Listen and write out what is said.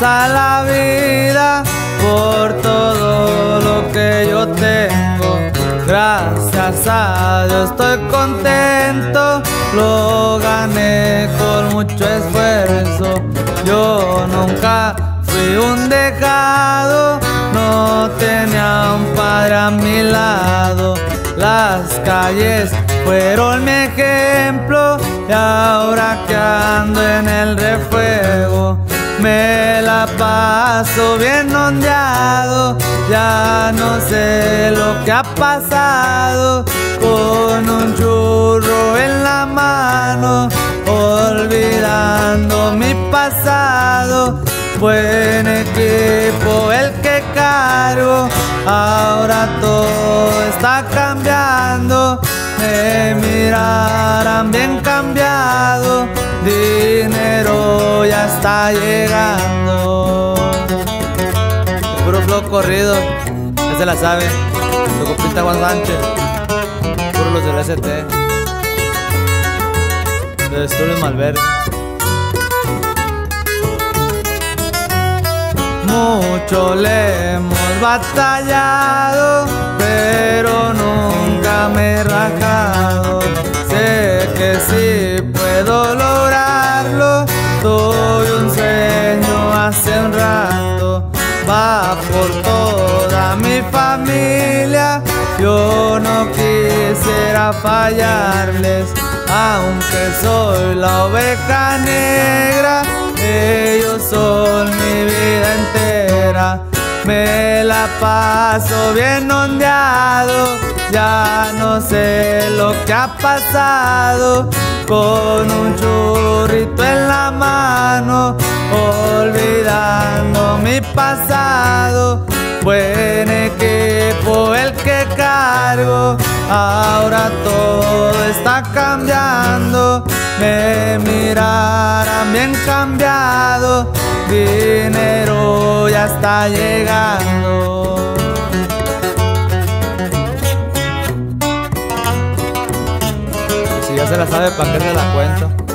a la vida por todo lo que yo tengo. Gracias a Dios estoy contento, lo gané con mucho esfuerzo. Yo nunca fui un dejado, no tenía un padre a mi lado. Las calles fueron mi ejemplo y ahora que ando en el refuego me la paso bien ondeado, ya no sé lo que ha pasado. Con un churro en la mano, olvidando mi pasado. Buen equipo el que cargo, ahora todo está cambiando, me mirarán bien cambiado, dinero ya está llegando. Puro flow corrido, ya se la sabe, lo pinta Juan Sánchez, puro los del ST, de Estudios Malverde. Mucho le hemos batallado, pero me he rajado. Sé que sí puedo lograrlo, tuve un sueño hace un rato. Va por toda mi familia, yo no quisiera fallarles, aunque soy la oveja negra ellos son. Me la paso bien ondeado, ya no sé lo que ha pasado. Con un churrito en la mano, olvidando mi pasado. Buen equipo el que cargo, ahora todo está cambiando. Me mirarán bien cambiado, dinero ya está llegando. Si ya se la sabe, ¿para qué se la cuento?